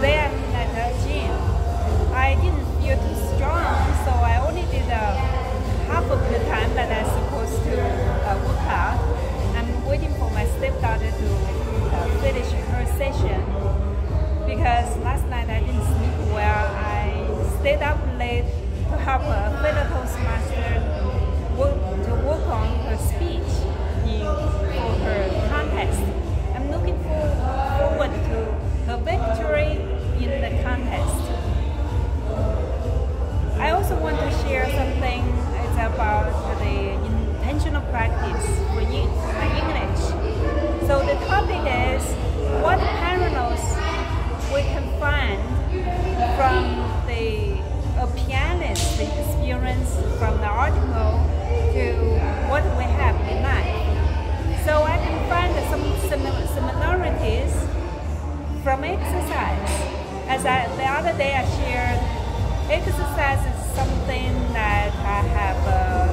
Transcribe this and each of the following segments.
today I'm at the gym. I didn't feel too strong, so I only did uh, half of the time that I'm supposed to uh, work out. I'm waiting for my stepdaughter to uh, finish her session because last night I didn't sleep well. I stayed up late to help her from the article to what we have in life. So I can find some similarities from exercise. As I, the other day I shared, exercise is something that I have a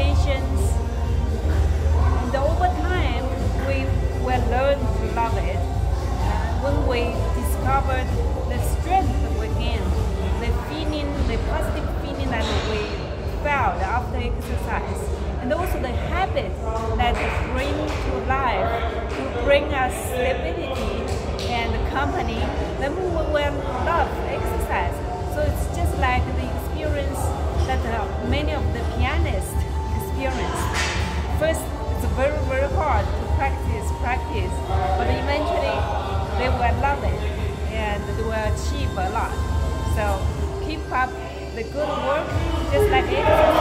patience. And over time, we will learn to love it. When we discovered the strength within, the feeling, the positive feeling that we felt after exercise, and also the habit that bring to life to bring us stability and company, then we will love exercise. So it's just like the experience that uh, many of the pianists. First, it's very, very hard to practice, practice, but eventually they will love it and they will achieve a lot. So keep up the good work, just like exercise